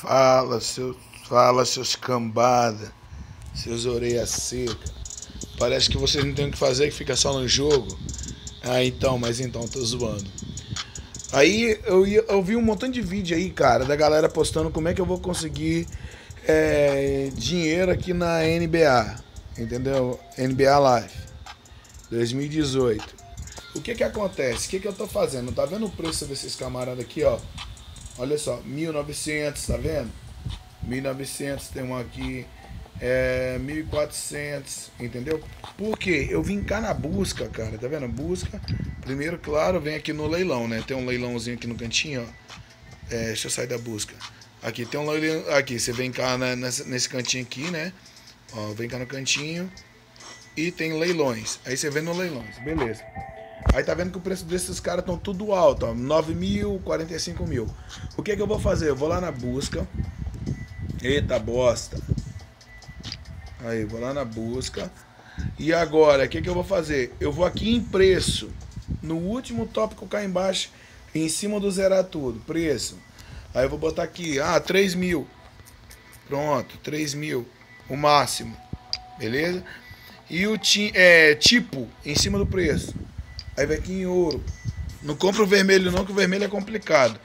Fala, seus, fala, seus cambada, seus orelhas secas. Parece que vocês não tem o que fazer, que fica só no jogo. Ah, então, mas então, tô zoando. Aí eu, eu vi um montão de vídeo aí, cara, da galera postando como é que eu vou conseguir é, dinheiro aqui na NBA. Entendeu? NBA Live 2018. O que que acontece? O que que eu tô fazendo? Tá vendo o preço desses camaradas aqui, ó? Olha só, 1900, tá vendo? 1900, tem um aqui, é, 1400, entendeu? Porque eu vim cá na busca, cara, tá vendo? Busca. Primeiro, claro, vem aqui no leilão, né? Tem um leilãozinho aqui no cantinho, ó. É, deixa eu sair da busca. Aqui tem um leilão, aqui, você vem cá nesse, nesse cantinho aqui, né? Ó, vem cá no cantinho e tem leilões. Aí você vê no leilões, beleza. Aí tá vendo que o preço desses caras estão tudo alto, ó. 9 mil, 45 mil. O que que eu vou fazer? Eu vou lá na busca. Eita bosta. Aí, vou lá na busca. E agora, o que que eu vou fazer? Eu vou aqui em preço. No último tópico cá embaixo, em cima do zerar tudo. Preço. Aí eu vou botar aqui, ah, 3 mil. Pronto, 3 mil. O máximo. Beleza? E o ti, é, tipo, em cima do preço. Aí vai aqui em ouro. Não compra o vermelho não, que o vermelho é complicado.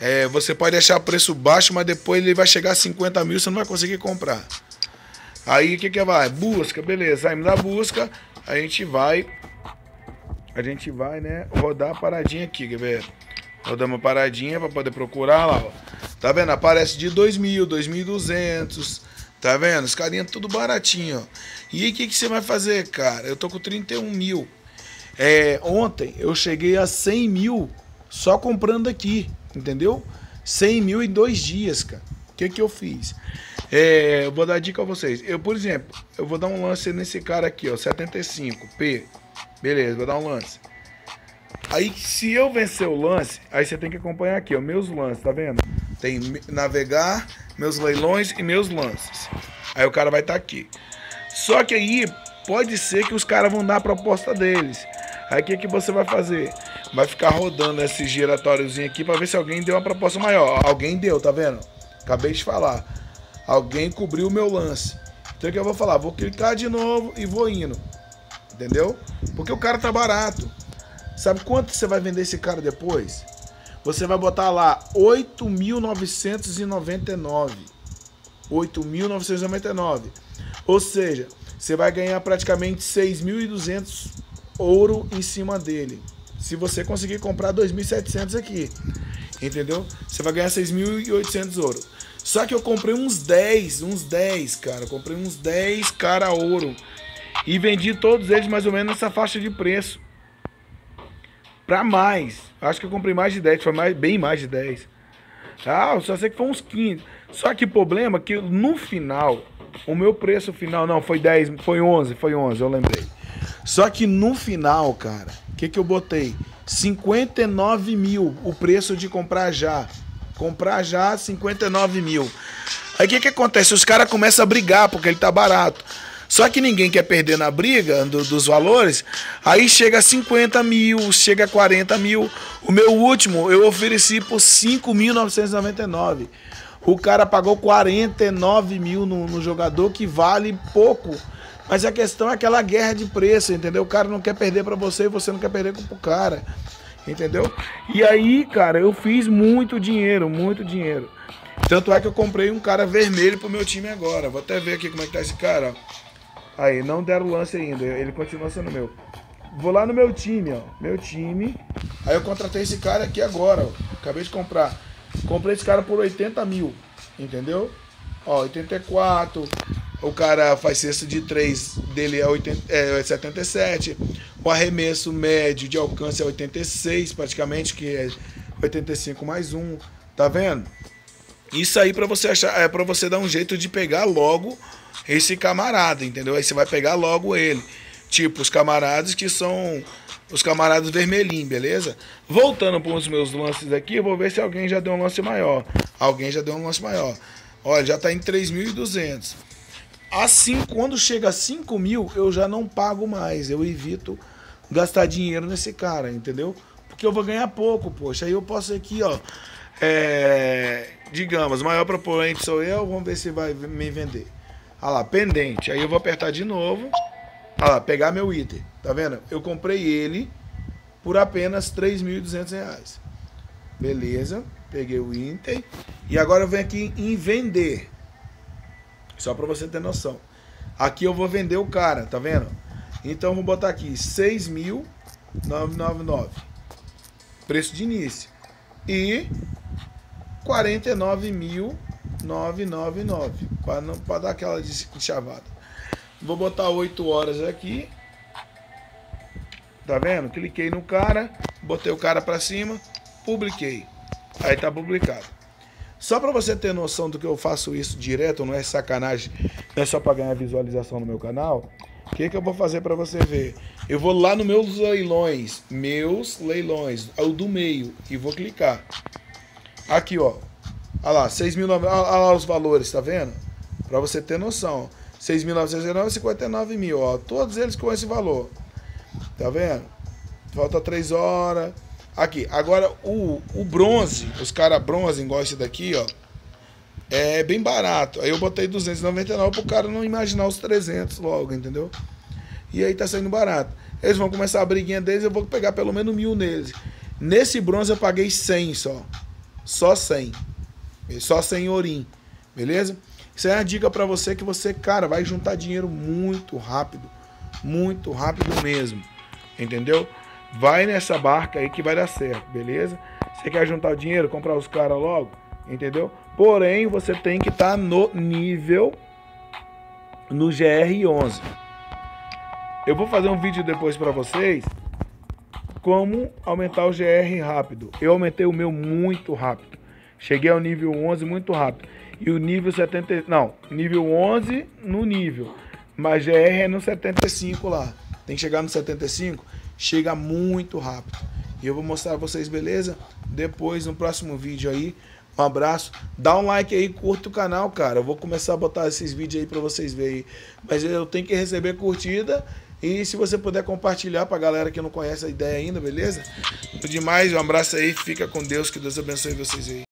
É, você pode o preço baixo, mas depois ele vai chegar a 50 mil, você não vai conseguir comprar. Aí o que que vai? Busca, beleza. Aí na busca, a gente vai. A gente vai, né, rodar a paradinha aqui, quer ver? Rodar uma paradinha para poder procurar lá, ó. Tá vendo? Aparece de 2 mil, 2.200. Tá vendo? Os carinha tudo baratinho, ó. E aí o que, que você vai fazer, cara? Eu tô com 31 mil. É, ontem eu cheguei a 100 mil só comprando aqui, entendeu? 100 mil em dois dias, cara. O que, que eu fiz? É, eu vou dar dica a vocês. Eu, por exemplo, eu vou dar um lance nesse cara aqui, ó, 75P. Beleza, vou dar um lance. Aí, se eu vencer o lance, aí você tem que acompanhar aqui, ó, meus lances, tá vendo? Tem navegar, meus leilões e meus lances. Aí o cara vai estar tá aqui. Só que aí pode ser que os caras vão dar a proposta deles. Aí o que, que você vai fazer? Vai ficar rodando esse giratóriozinho aqui para ver se alguém deu uma proposta maior. Alguém deu, tá vendo? Acabei de falar. Alguém cobriu o meu lance. Então o que eu vou falar? Vou clicar de novo e vou indo. Entendeu? Porque o cara tá barato. Sabe quanto você vai vender esse cara depois? Você vai botar lá 8.999. 8.999. Ou seja, você vai ganhar praticamente 6.200 ouro em cima dele. Se você conseguir comprar 2.700 aqui, entendeu? Você vai ganhar 6.800 ouro. Só que eu comprei uns 10, uns 10, cara. comprei uns 10 cara ouro. E vendi todos eles mais ou menos nessa faixa de preço. Pra mais. Acho que eu comprei mais de 10, foi mais, bem mais de 10. Ah, só sei que foi uns 15. Só que problema é que no final, o meu preço final, não, foi 10, foi 11, foi 11, eu lembrei. Só que no final, cara, o que, que eu botei? 59 mil o preço de comprar já. Comprar já, 59 mil. Aí o que, que acontece? Os caras começam a brigar porque ele tá barato. Só que ninguém quer perder na briga do, dos valores. Aí chega a 50 mil, chega a 40 mil. O meu último eu ofereci por 5.999. O cara pagou 49 mil no, no jogador, que vale pouco mas a questão é aquela guerra de preço, entendeu? O cara não quer perder para você e você não quer perder pro cara. Entendeu? E aí, cara, eu fiz muito dinheiro, muito dinheiro. Tanto é que eu comprei um cara vermelho pro meu time agora. Vou até ver aqui como é que tá esse cara. Aí, não deram lance ainda. Ele continua sendo meu. Vou lá no meu time, ó. Meu time. Aí eu contratei esse cara aqui agora, ó. Acabei de comprar. Comprei esse cara por 80 mil. Entendeu? Ó, 84 o cara faz cesto de 3, dele é, 80, é 77. O arremesso médio de alcance é 86, praticamente, que é 85 mais 1. Tá vendo? Isso aí para você achar, é para você dar um jeito de pegar logo esse camarada, entendeu? Aí você vai pegar logo ele. Tipo, os camaradas que são os camaradas vermelhinhos, beleza? Voltando para os meus lances aqui, vou ver se alguém já deu um lance maior. Alguém já deu um lance maior. Olha, já está em 3.200. Assim, quando chega a 5 mil, eu já não pago mais. Eu evito gastar dinheiro nesse cara, entendeu? Porque eu vou ganhar pouco, poxa. Aí eu posso aqui, ó. É, digamos, maior proponente sou eu, vamos ver se vai me vender. Olha lá, pendente. Aí eu vou apertar de novo. Olha lá, pegar meu item. Tá vendo? Eu comprei ele por apenas R$ 3.200. Beleza. Peguei o item. E agora eu venho aqui em vender. Só para você ter noção. Aqui eu vou vender o cara, tá vendo? Então vou botar aqui 6.999. Preço de início. E 49.999 para dar aquela chavada. Vou botar 8 horas aqui. Tá vendo? Cliquei no cara, botei o cara para cima, publiquei. Aí tá publicado. Só para você ter noção do que eu faço isso direto, não é sacanagem, não é só para ganhar visualização no meu canal. O que, que eu vou fazer para você ver? Eu vou lá no meus leilões, meus leilões, o do meio, e vou clicar. Aqui, ó. Olha lá, 6.900, olha lá os valores, tá vendo? Para você ter noção. 6.909 59 mil, ó. Todos eles com esse valor. Tá vendo? Falta 3 horas. Aqui, agora o, o bronze, os caras bronze, igual esse daqui, ó, é bem barato. Aí eu botei 299 pro cara não imaginar os 300 logo, entendeu? E aí tá saindo barato. Eles vão começar a briguinha deles, eu vou pegar pelo menos mil neles. Nesse bronze eu paguei 100 só. Só 100. Só 100 orim. Beleza? Isso é uma dica para você que você, cara, vai juntar dinheiro muito rápido. Muito rápido mesmo. Entendeu? Vai nessa barca aí que vai dar certo, beleza? Você quer juntar o dinheiro, comprar os caras logo, entendeu? Porém, você tem que estar tá no nível no GR11. Eu vou fazer um vídeo depois para vocês como aumentar o GR rápido. Eu aumentei o meu muito rápido. Cheguei ao nível 11 muito rápido. E o nível 70, não, nível 11 no nível, mas GR é no 75 lá. Tem que chegar no 75 chega muito rápido. E eu vou mostrar a vocês, beleza? Depois, no próximo vídeo aí. Um abraço. Dá um like aí, curta o canal, cara. Eu vou começar a botar esses vídeos aí para vocês verem. Mas eu tenho que receber curtida. E se você puder compartilhar pra galera que não conhece a ideia ainda, beleza? Demais, um abraço aí. Fica com Deus. Que Deus abençoe vocês aí.